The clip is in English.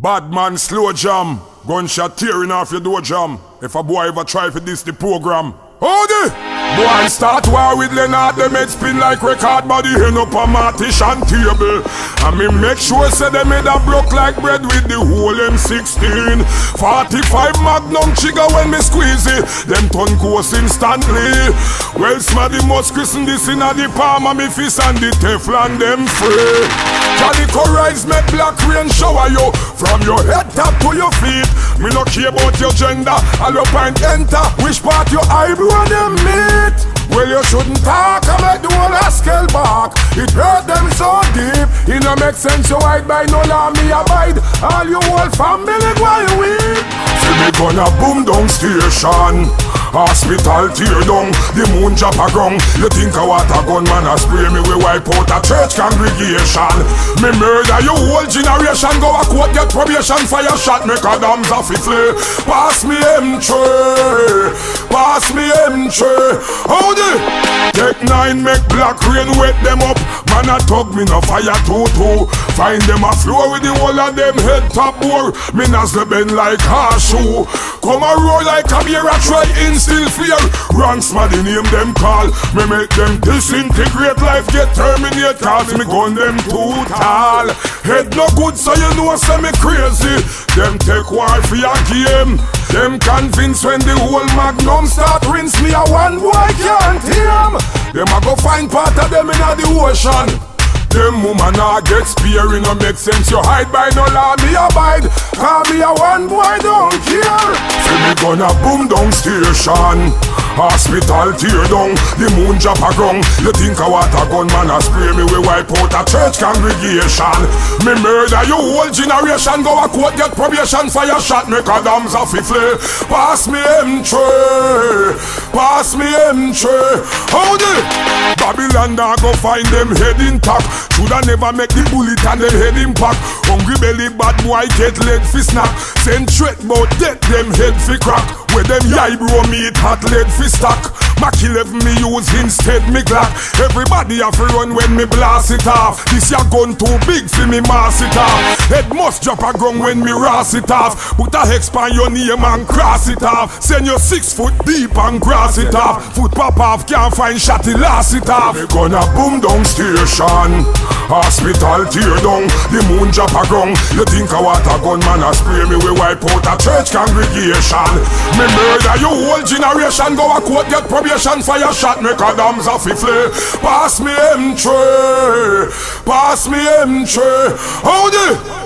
Bad man slow jam. Gunshot tearing off your door jamb. If a boy ever try for this the program. Hold it! Boy start war with Leonard, them head spin like record body End up a and table And me make sure say them head a broke like bread with the whole M16 45 magnum trigger when me squeeze it. Them turn course instantly. Well smaddy must christen this in a the palm of me fist And the Teflon them free. Calico rise make black rain shower you. From your head top to your feet. Me no care about your gender. I'll up and enter. Which part your eyebrow them meet. Well you shouldn't talk I make the whole scale back no make sense you hide by no law me abide. All you whole family why weak. See me gonna boom down station. Hospital tear down, the moon drop a ground You think a water gunman a spray me we wipe out a church congregation. Me murder you whole generation Go a court get probation fire shot Make a dams a fifle Pass me M3 Pass me M3 Howdy Take nine make black rain wet them up. Man a tug me no fire too too. Find them a floor with the whole of them head top bore Me the bend like horseshoe Come a roll like a beer a try in still fear. Ranks my the name them call. Me make them disintegrate life get terminate Cause me gun them too tall. Head no good so you know say me crazy. Them take war for your game. Them convince when the whole magnum start rinse me. A one boy can't tame Them a go find part of them in the ocean. Them woman a get spear, it no make sense. You hide by no law, me abide. Call me a one boy, don't care. See me gonna boom down station Hospital tear down, the moon drop a ground You think a water gunman a spray me We wipe out a church congregation. Me murder you whole generation Go a court get probation Fire shot make a dams a fifle. Pass me M3 Pass me M3 Howdy Babylon da go find them head intact? Shoulda never make the bullet and them head impact. Hungry belly bad boy get leg fi snack. Send threat bout death them head fi crack Where them yai bro meat hot lead fi stack. Mac 11 me use instead me Glock. Everybody have to run when me blast it off. This ya gun too big for me mass it off. Head must drop a gun when me ras it off. Put a hex on your name and cross it off. Send you six foot deep and grass it off. Foot pop off can't find shotty last it off. Me gonna boom down station Hospital tear down. The moon drop a ground You think a water gunman a spray me We wipe out a church congregation. Me murder you whole generation Go a court get probation Fire shot make a dams a fifle. Pass me M3 Pass me M3 Howdy